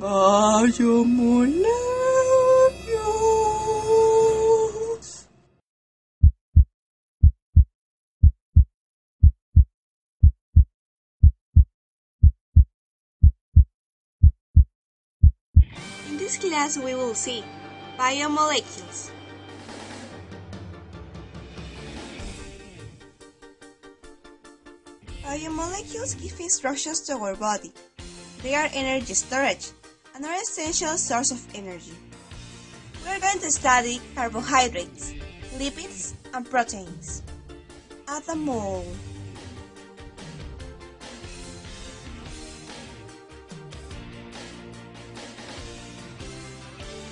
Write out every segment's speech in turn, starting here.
In this class we will see biomolecules. Biomolecules give instructions to our body. They are energy storage are essential source of energy. We are going to study carbohydrates, lipids, and proteins. Add them all.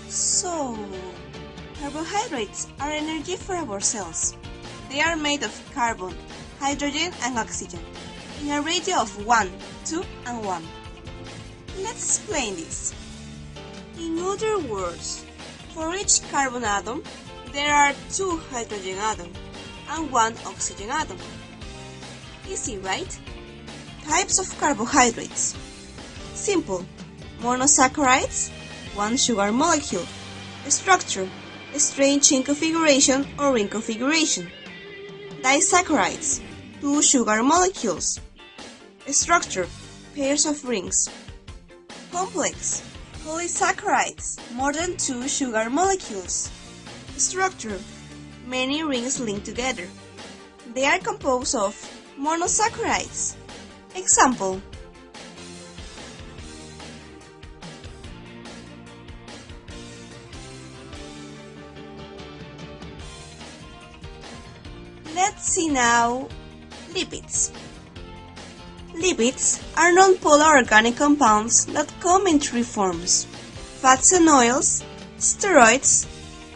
So, carbohydrates are energy for our cells. They are made of carbon, hydrogen, and oxygen in a ratio of 1, 2, and 1. Let's explain this. In other words, for each carbon atom, there are two hydrogen atoms and one oxygen atom. Easy, right? Types of carbohydrates. Simple. Monosaccharides, one sugar molecule. Structure, a straight chain configuration or ring configuration. Disaccharides, two sugar molecules. Structure, pairs of rings. Complex, polysaccharides, more than two sugar molecules. Structure, many rings linked together. They are composed of monosaccharides. Example, Let's see now lipids. Lipids are non-polar organic compounds that come in three forms: fats and oils, steroids,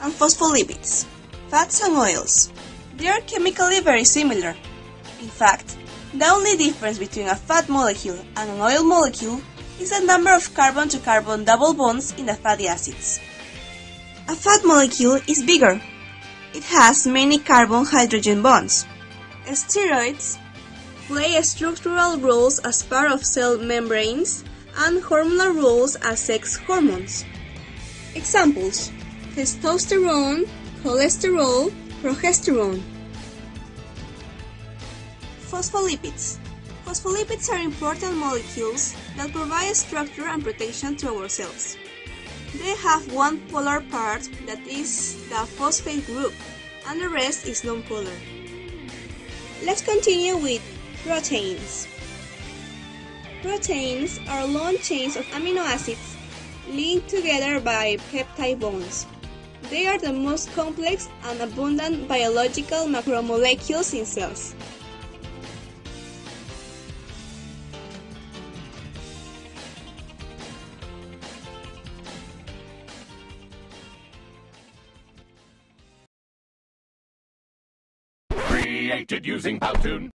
and phospholipids. Fats and oils. They are chemically very similar. In fact, the only difference between a fat molecule and an oil molecule is the number of carbon-to-carbon double bonds in the fatty acids. A fat molecule is bigger it has many carbon-hydrogen bonds. Steroids play structural roles as part of cell membranes and hormonal roles as sex hormones. Examples testosterone, cholesterol, progesterone. Phospholipids. Phospholipids are important molecules that provide structure and protection to our cells. They have one polar part that is the phosphate group, and the rest is non-polar. Let's continue with proteins. Proteins are long chains of amino acids linked together by peptide bonds. They are the most complex and abundant biological macromolecules in cells. Created using Powtoon.